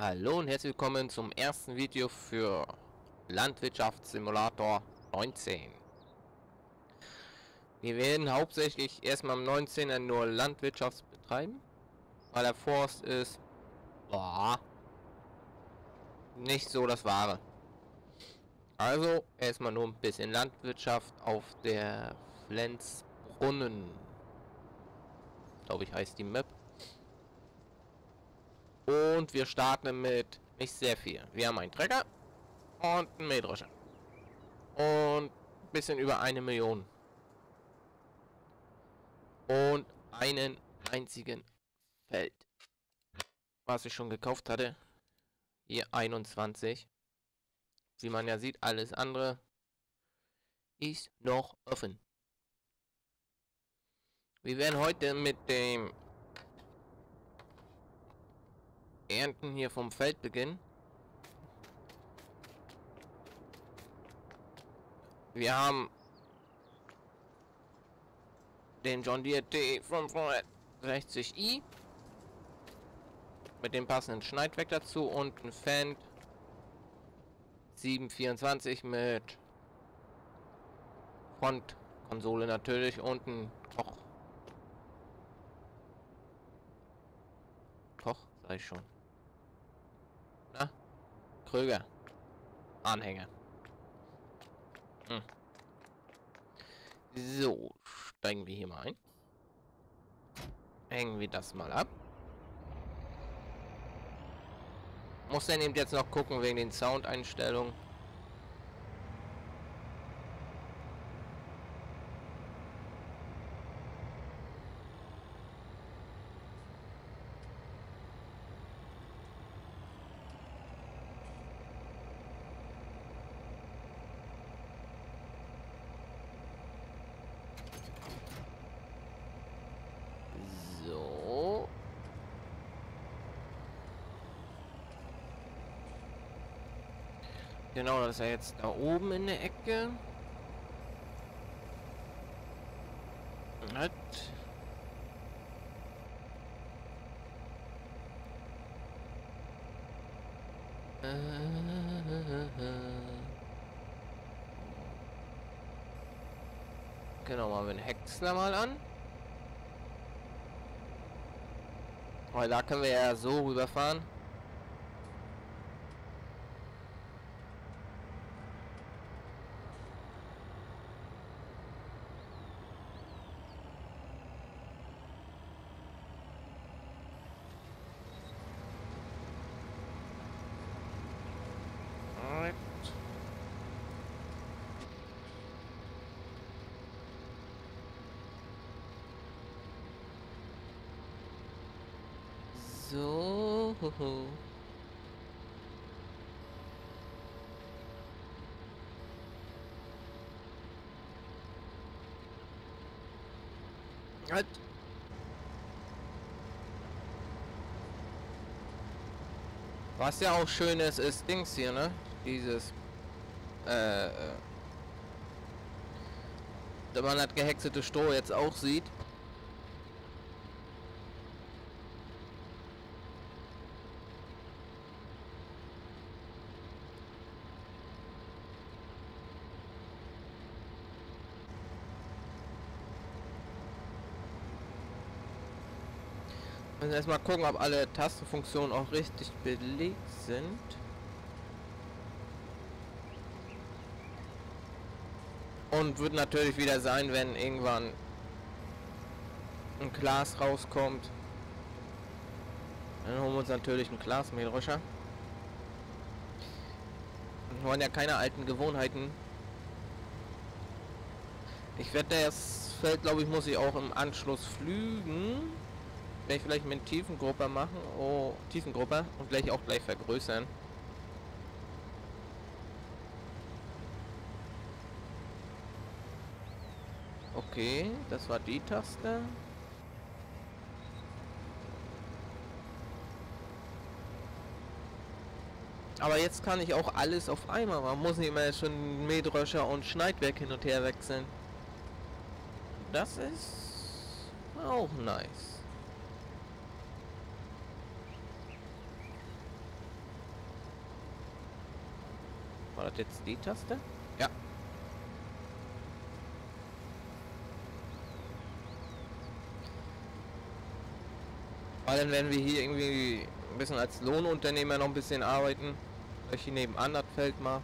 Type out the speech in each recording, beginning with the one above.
Hallo und herzlich willkommen zum ersten Video für Landwirtschaftssimulator 19. Wir werden hauptsächlich erstmal am 19er nur Landwirtschaft betreiben, weil der Forst ist boah, nicht so das Wahre. Also erstmal nur ein bisschen Landwirtschaft auf der Flensbrunnen. Glaube ich heißt die Map. Und wir starten mit nicht sehr viel. Wir haben einen Trecker und einen Mähdrescher. Und ein bisschen über eine Million. Und einen einzigen Feld. Was ich schon gekauft hatte. Hier 21. Wie man ja sieht, alles andere ist noch offen. Wir werden heute mit dem Ernten hier vom Feld beginnen. Wir haben den John Deere T560i mit dem passenden Schneidwerk dazu und ein Fendt 724 mit Frontkonsole natürlich und ein Koch. Koch, sag ich schon. Kröger. Anhänger. Hm. So, steigen wir hier mal ein. Hängen wir das mal ab. Muss dann eben jetzt noch gucken wegen den Soundeinstellungen. Genau, das ist ja jetzt da oben in der Ecke. Hat. Genau, machen wir den Häcksler mal an. Weil da können wir ja so rüberfahren. So. Halt. Was ja auch schön ist, ist Dings hier, ne? Dieses, äh, äh man das gehäckselte Stroh jetzt auch sieht. Müssen erstmal gucken, ob alle Tastenfunktionen auch richtig belegt sind. Und wird natürlich wieder sein, wenn irgendwann ein Glas rauskommt. Dann holen wir uns natürlich ein Glas Mähdrescher. Wir wollen ja keine alten Gewohnheiten. Ich werde das Feld, glaube ich, muss ich auch im Anschluss flügen. Gleich vielleicht mit Tiefengruppe machen. Oh, Tiefengruppe. Und gleich auch gleich vergrößern. Okay, das war die Taste. Aber jetzt kann ich auch alles auf einmal. Man muss nicht mehr schon Mähdröscher und Schneidwerk hin und her wechseln. Das ist auch nice. Jetzt die Taste? Ja. Vor allem, wenn wir hier irgendwie ein bisschen als Lohnunternehmer noch ein bisschen arbeiten, hier nebenan das Feld mal.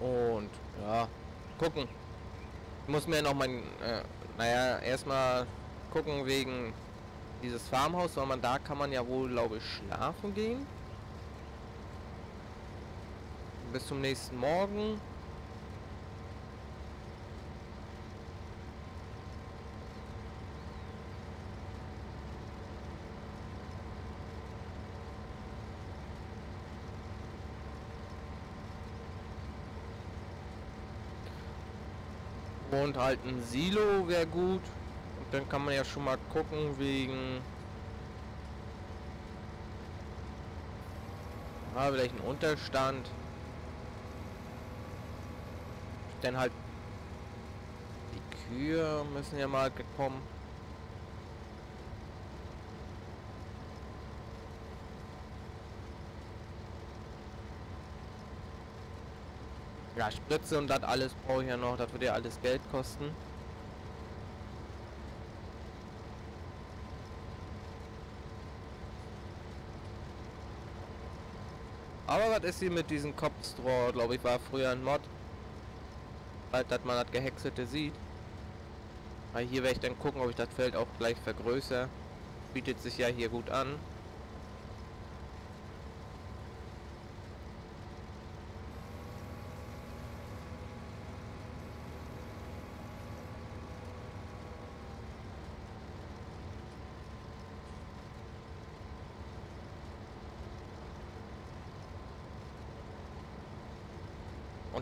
Und ja, gucken. Ich muss mir noch mein, äh, naja, erstmal gucken wegen dieses Farmhaus, weil man da kann man ja wohl, glaube ich, schlafen gehen. Bis zum nächsten Morgen. Und halt ein Silo wäre gut. Und dann kann man ja schon mal gucken wegen... Ah, vielleicht ein Unterstand. Dann halt... Die Kühe müssen ja mal kommen. Ja, Spritze und das alles brauche ich ja noch. Das würde ja alles Geld kosten. Aber was ist hier mit diesem Kopfstraw? Glaube ich, war früher ein Mod. Bald, dass man das Gehäckselte sieht. Weil hier werde ich dann gucken, ob ich das Feld auch gleich vergrößere. Bietet sich ja hier gut an.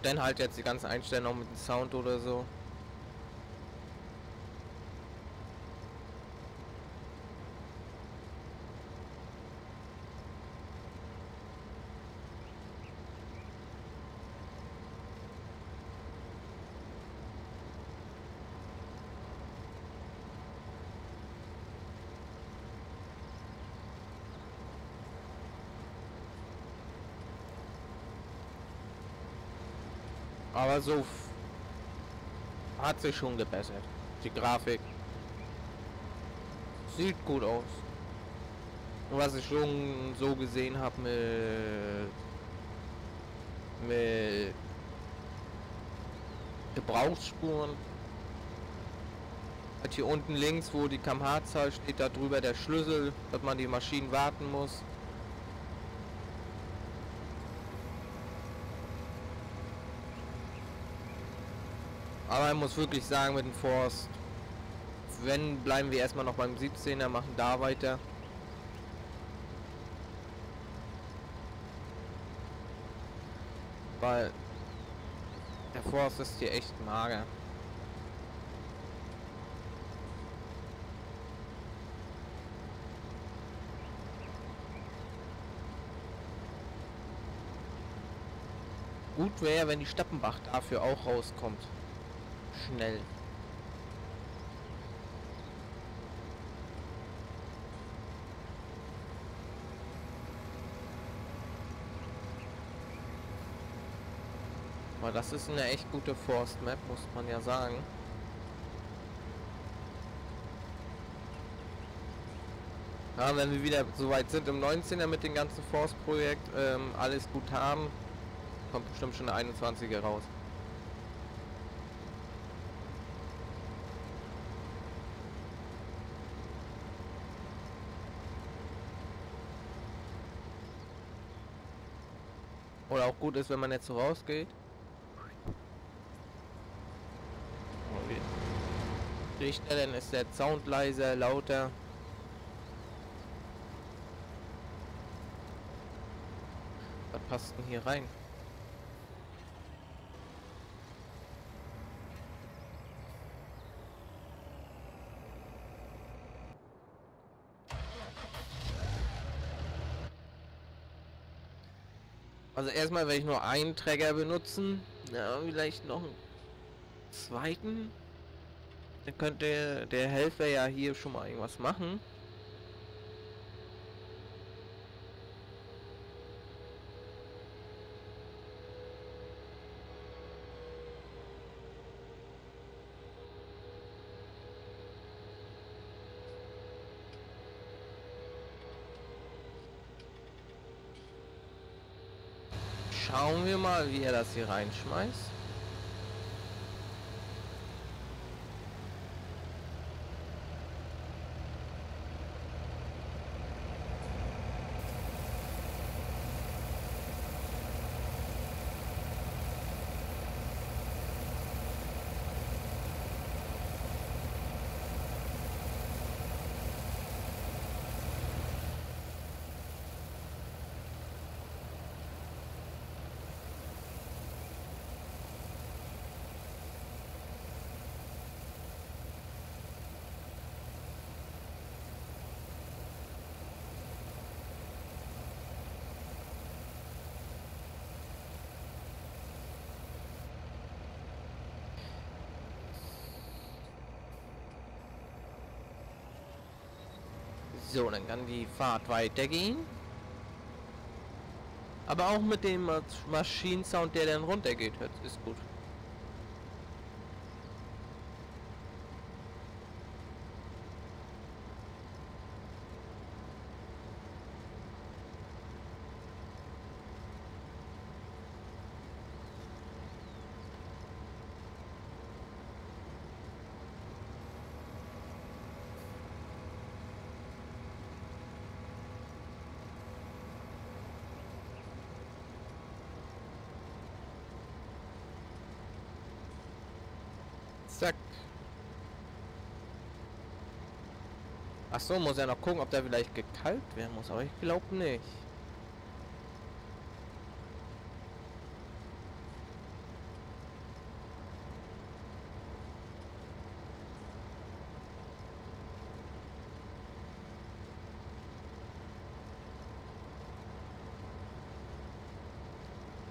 Und dann halt jetzt die ganzen Einstellungen mit dem Sound oder so. Aber so hat sich schon gebessert. Die Grafik sieht gut aus. Was ich schon so gesehen habe mit mit Gebrauchsspuren. Hier unten links, wo die kmh-Zahl steht, da drüber der Schlüssel, dass man die Maschinen warten muss. Aber ich muss wirklich sagen, mit dem Forst, wenn, bleiben wir erstmal noch beim 17er, machen da weiter. Weil der Forst ist hier echt mager. Gut wäre, wenn die Stappenbach dafür auch rauskommt schnell. Aber das ist eine echt gute Forst muss man ja sagen. Ja, wenn wir wieder so weit sind im 19er mit dem ganzen Forst-Projekt, ähm, alles gut haben, kommt bestimmt schon eine 21er raus. Oder auch gut ist, wenn man jetzt so rausgeht. Richter, dann ist der Sound leiser, lauter. Was passt denn hier rein? Also erstmal werde ich nur einen Träger benutzen. Ja, vielleicht noch einen zweiten. Dann könnte der Helfer ja hier schon mal irgendwas machen. Schauen wir mal, wie er das hier reinschmeißt. Dann kann die Fahrt weitergehen. Aber auch mit dem Maschinensound, der dann runtergeht, ist gut. Zack. Ach so, muss er noch gucken, ob der vielleicht gekalkt werden muss, aber ich glaube nicht.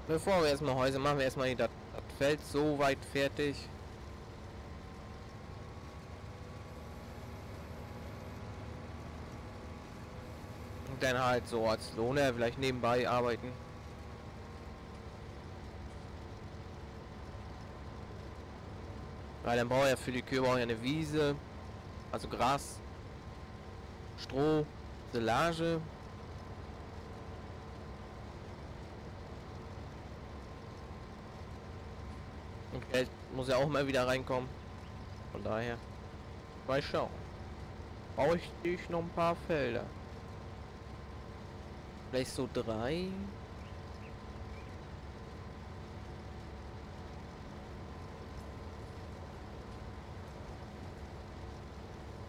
Bevor wir erstmal Häuser machen, wir erstmal das Feld so weit fertig. Dann halt so als Lohner vielleicht nebenbei arbeiten. Weil dann braucht er für die Kühe braucht eine Wiese, also Gras, Stroh, Silage. Und Geld muss ja auch mal wieder reinkommen. Von daher, mal schauen. Brauche ich noch ein paar Felder. Vielleicht so drei.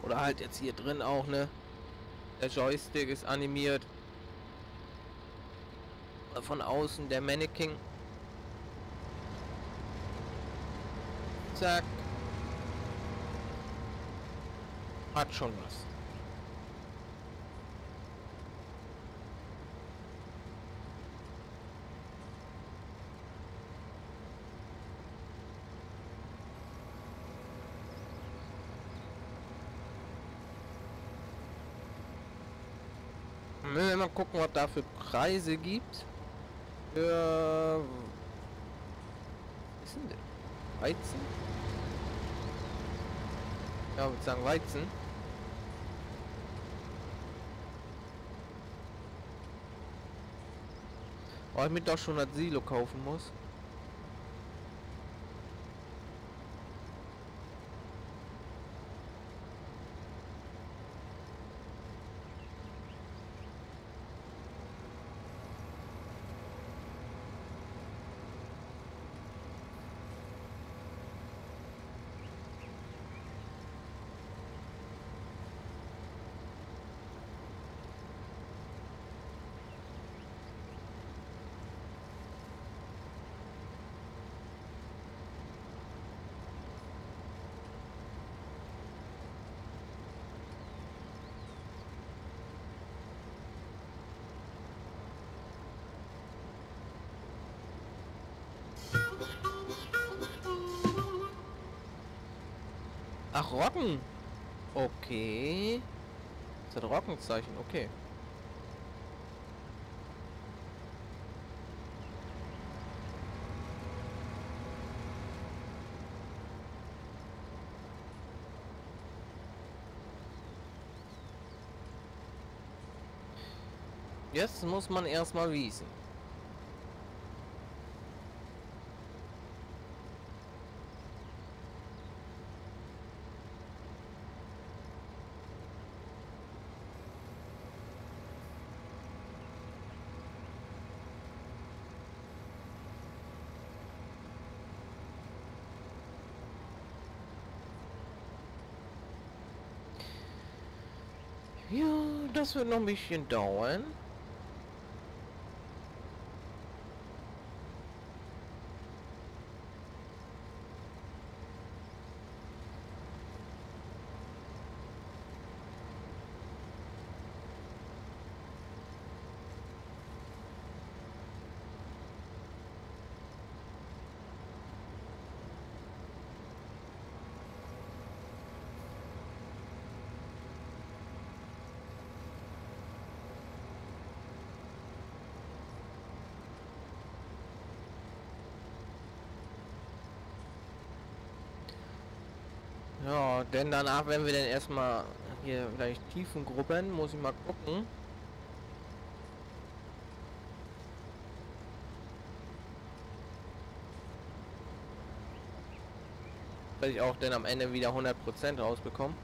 Oder halt jetzt hier drin auch, ne? Der Joystick ist animiert. Von außen der Mannequin. Zack. Hat schon was. Müssen wir mal gucken, was da für Preise gibt. Für... Was ist denn? Weizen? Ja, würde sagen Weizen. Oh, ich mir doch schon das Silo kaufen muss. Ach, Rocken. Okay. Das hat Rockenzeichen, okay. Jetzt muss man erstmal wiesen. Ja, das wird noch ein bisschen Ja, denn danach werden wir dann erstmal hier vielleicht tiefen Gruppen, muss ich mal gucken. Weil ich auch dann am Ende wieder 100% rausbekomme.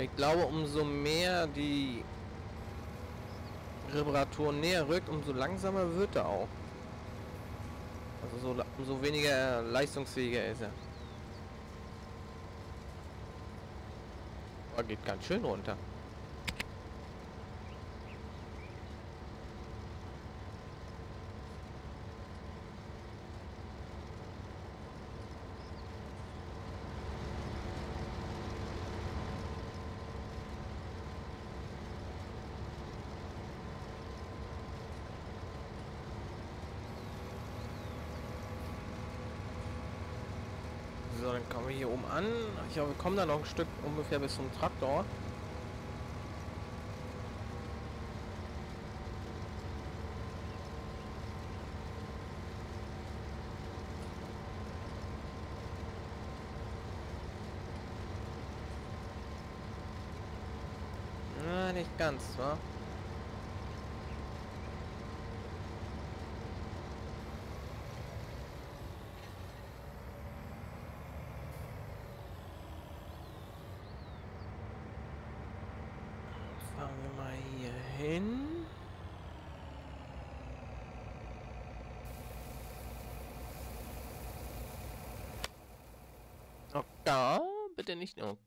Ich glaube, umso mehr die Reparatur näher rückt, umso langsamer wird er auch. Also so, umso weniger leistungsfähiger ist er. Aber geht ganz schön runter. So, dann kommen wir hier oben an. Ich glaube, wir kommen da noch ein Stück ungefähr bis zum Traktor. Na, nicht ganz, wa? Fahren wir mal hier hin. Oh, da bitte nicht nur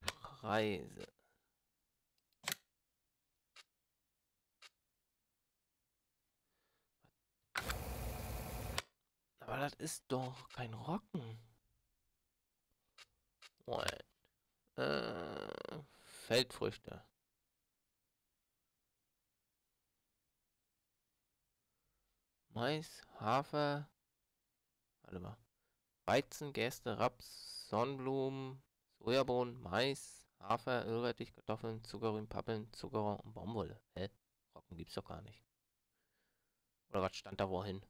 Preise. Aber das ist doch kein Rocken. Moment. Äh, Feldfrüchte. Mais, Hafer, warte mal. Weizen, Gerste, Raps, Sonnenblumen, Sojabohnen, Mais, Hafer, Ölrettich, Kartoffeln, Zuckerrüben, Pappeln, Zuckerrohr und Baumwolle. Hä? Rocken gibt's doch gar nicht. Oder was stand da wohin?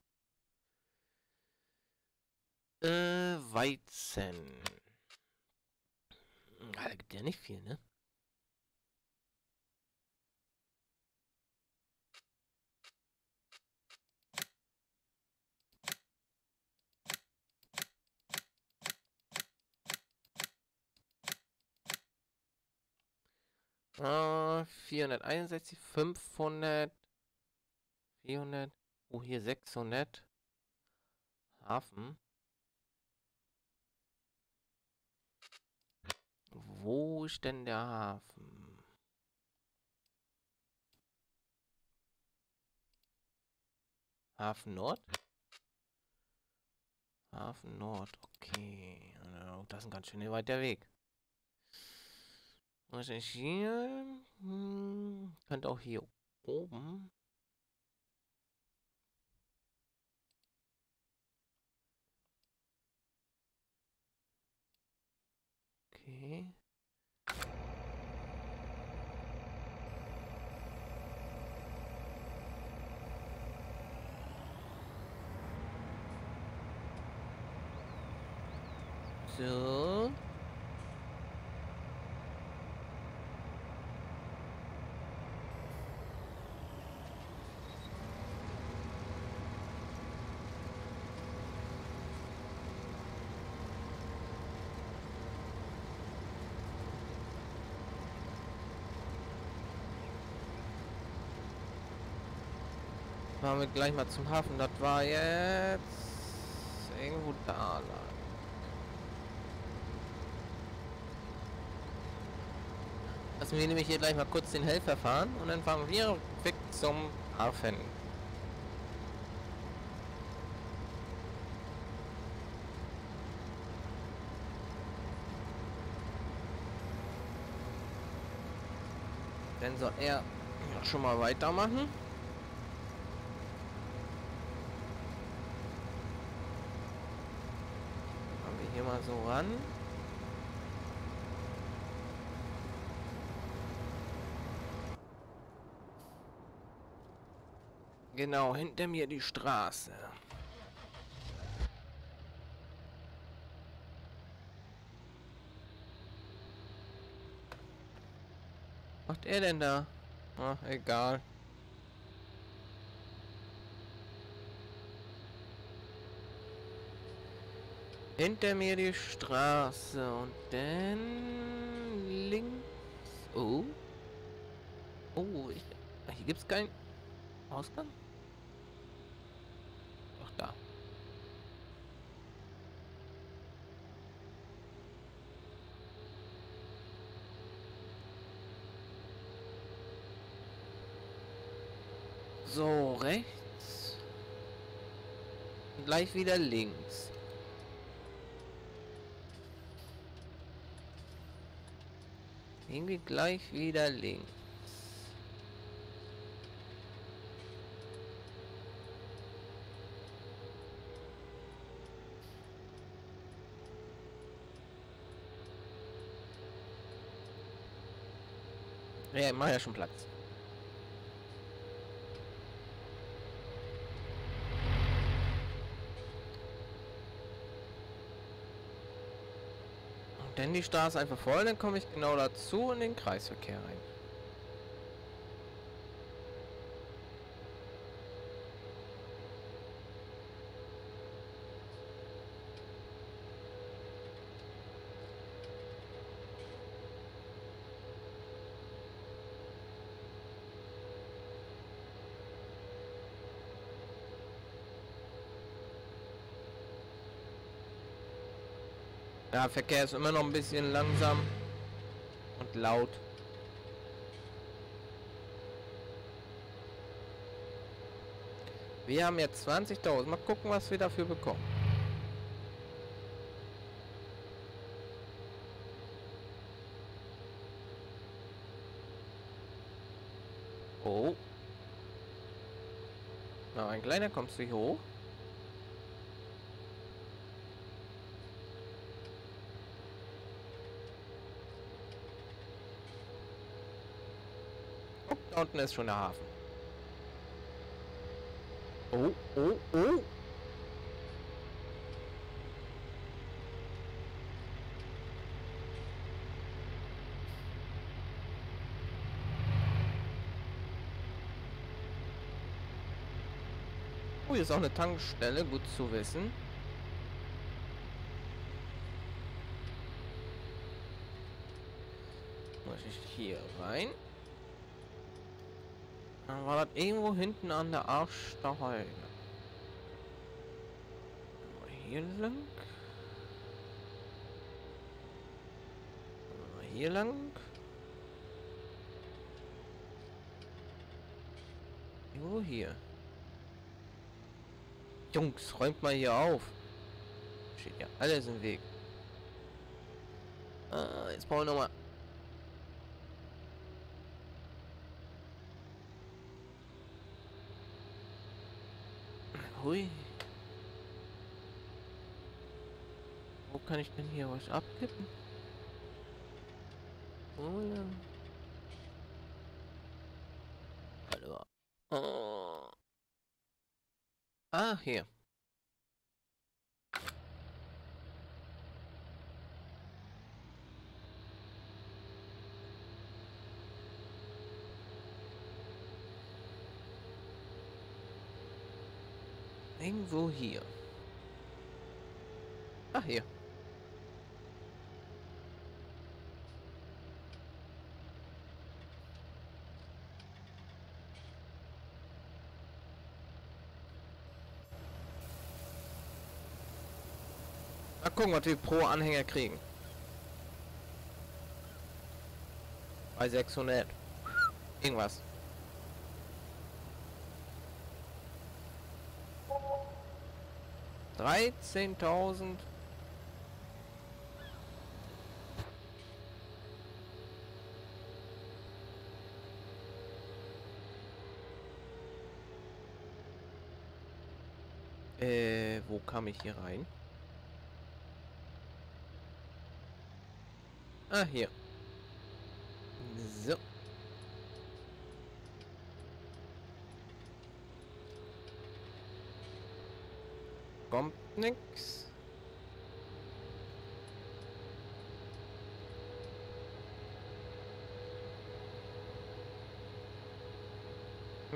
Äh, Weizen. Ja, da gibt ja nicht viel, ne? Äh, 461, 500, 400, oh hier 600. Hafen. Wo ist denn der Hafen? Hafen Nord? Hafen Nord, okay. Das ist ein ganz schön weiter Weg. Was ist hier? Hm, könnte auch hier oben. Okay. So. Fahren wir gleich mal zum Hafen. Das war jetzt irgendwo da lang. Lassen wir nämlich hier gleich mal kurz den Helfer fahren und dann fahren wir weg zum Hafen. Dann soll er schon mal weitermachen. hier mal so ran. Genau, hinter mir die Straße. Was macht er denn da? Ach, egal. Hinter mir die Straße und dann links. Oh. Oh, ich, hier gibt's keinen Ausgang. Ach da. So, rechts. Gleich wieder links. Irgendwie gleich wieder links. Ja, mach ja schon Platz. Denn die Straße einfach voll, dann komme ich genau dazu in den Kreisverkehr rein. Verkehr ist immer noch ein bisschen langsam und laut. Wir haben jetzt 20.000. Mal gucken, was wir dafür bekommen. Oh. Na, ein kleiner kommst du hier hoch. Da unten ist schon der Hafen. Oh, oh, oh. Oh, hier ist auch eine Tankstelle, gut zu wissen. Muss ich hier rein? Irgendwo hinten an der Arsch der Heule. Hier lang. hier lang. Wo hier? Jungs, räumt mal hier auf. Steht ja alles im Weg. Ah, jetzt brauchen wir nochmal. Hui. Wo kann ich denn hier was abkippen? Oh ja. Mal. Oh. Ah, hier. Irgendwo hier. Ach, hier. Mal gucken, was wir pro Anhänger kriegen. Bei 600. Irgendwas. Dreizehntausend. Äh, wo kam ich hier rein? Ah, hier. Nix.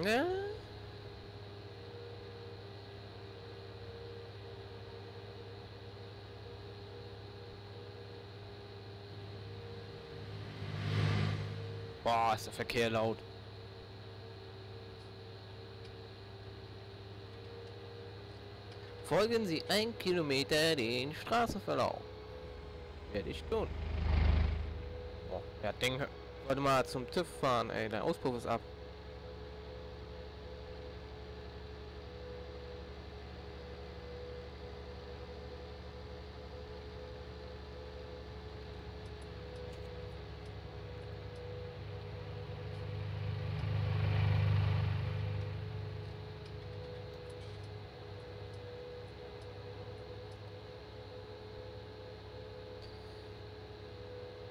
Ja. Boah, ist der Verkehr laut. Folgen Sie ein Kilometer den Straßenverlauf. Werde ich tun. Oh, ja, Ding. Warte mal zum TÜV fahren, ey. Der Auspuff ist ab.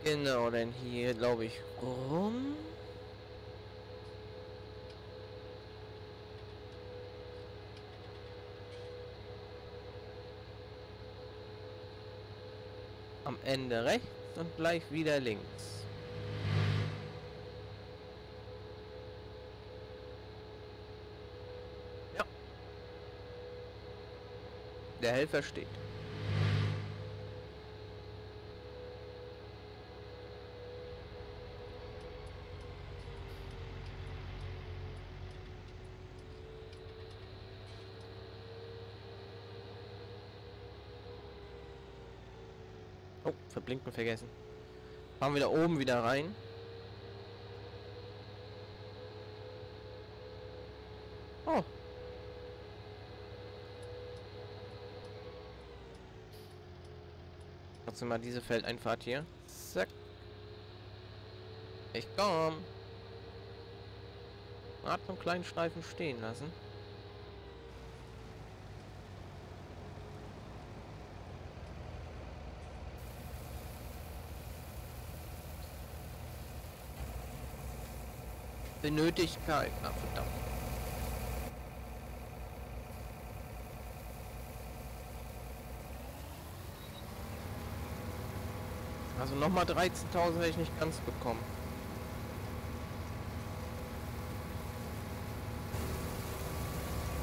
Genau, denn hier glaube ich rum. Am Ende rechts und gleich wieder links. Ja. Der Helfer steht. Verblinken vergessen. Fahren wir da oben wieder rein. Oh. Trotzdem mal diese Feldeinfahrt hier. Zack. Ich komm. Hat einen kleinen Streifen stehen lassen. Benötigkeit. Ah, verdammt. Also nochmal 13.000 werde ich nicht ganz bekommen.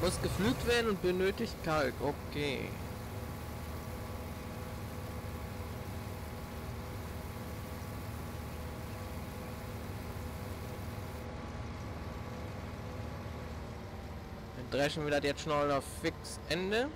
Muss geflügt werden und benötigt Kalk. Okay. Dreschen wir das jetzt schnell auf fix Ende.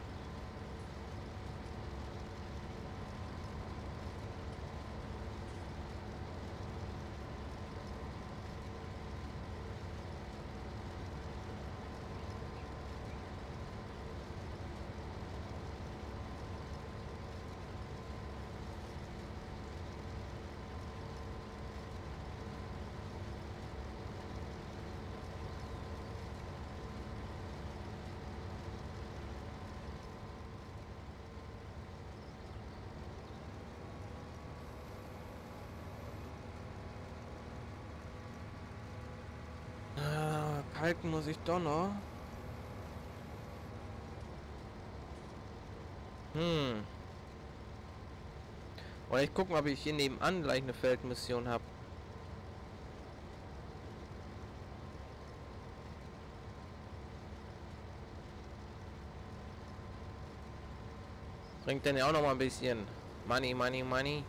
Kalken muss ich doch noch. Hm. Oder ich gucke mal, ob ich hier nebenan gleich eine Feldmission habe. Bringt denn ja auch noch mal ein bisschen Money, Money, Money.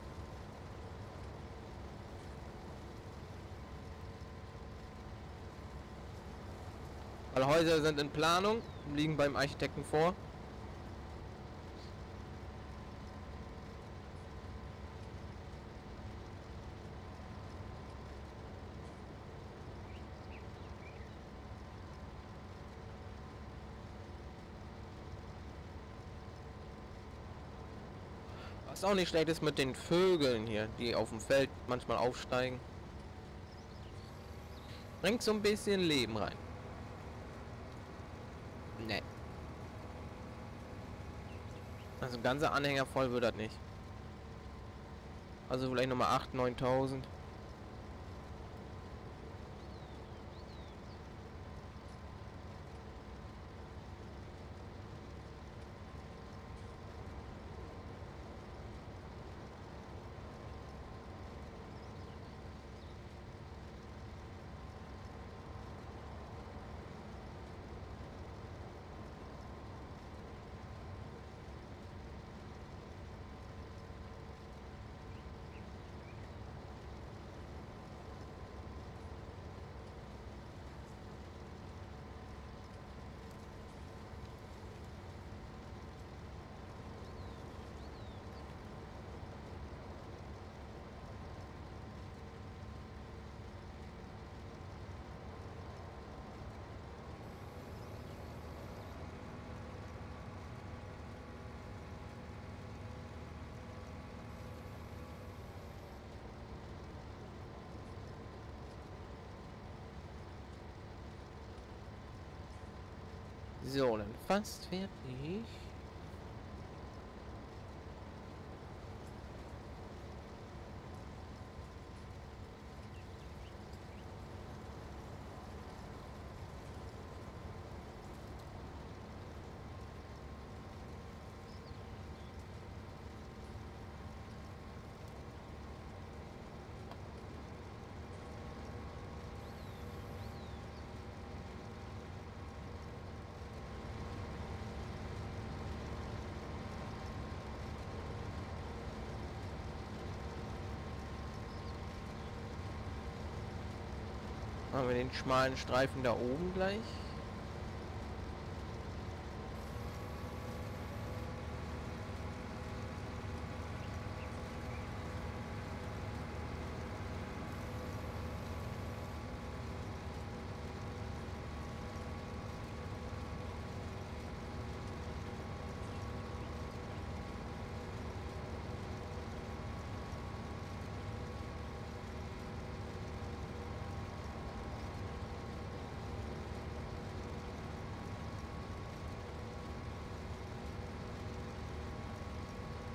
Alle Häuser sind in Planung, liegen beim Architekten vor. Was auch nicht schlecht ist mit den Vögeln hier, die auf dem Feld manchmal aufsteigen. Bringt so ein bisschen Leben rein. Ne. Also ein ganzer Anhänger voll wird das nicht. Also vielleicht nochmal 8.000, 9.000. Dann fast fertig. Haben wir den schmalen Streifen da oben gleich?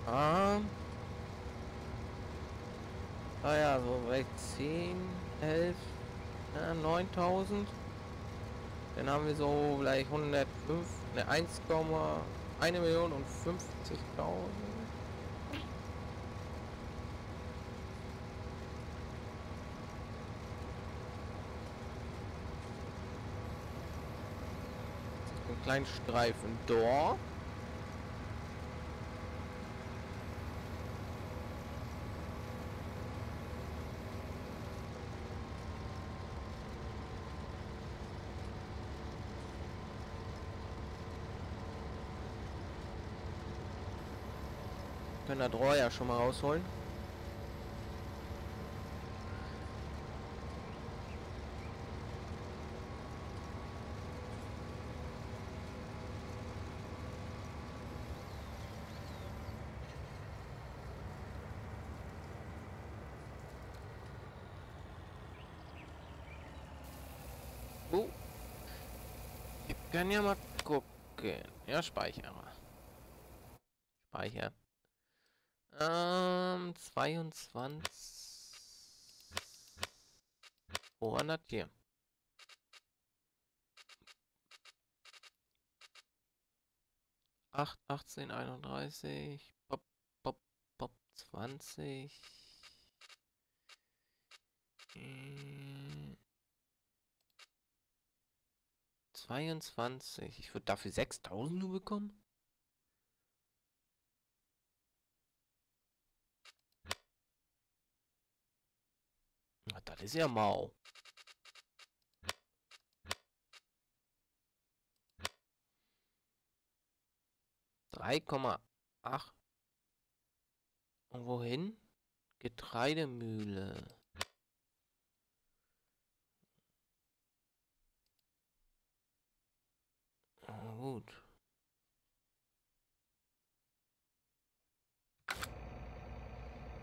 Ah. Ah ja, so vielleicht 10, 11, ja, 9000. Dann haben wir so vielleicht 105, ne 1,1 Million und 50.000. Einen kleinen Streifen dort. Können Rohr ja schon mal rausholen. Oh. Wir können ja mal gucken. Ja, speichern. Speichern. Ähm, 22. Wo oh, wandert hier? Acht, achtzehn, einunddreißig, pop, pop, pop, zwanzig. Hm. Zweiundzwanzig. Ich würde dafür sechstausend nur bekommen? Das ist ja mau. Drei Komma acht. Und wohin? Getreidemühle. Ah, gut.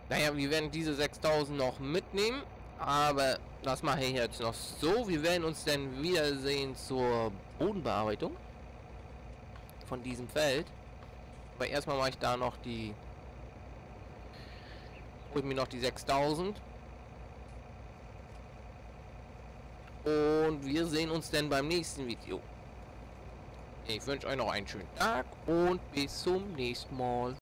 Naja, wir werden diese 6000 noch mitnehmen. Aber das mache ich jetzt noch so. Wir werden uns dann wiedersehen zur Bodenbearbeitung von diesem Feld. Aber erstmal mache ich da noch die... Hol mir noch die 6000. Und wir sehen uns dann beim nächsten Video. Ich wünsche euch noch einen schönen Tag und bis zum nächsten Mal.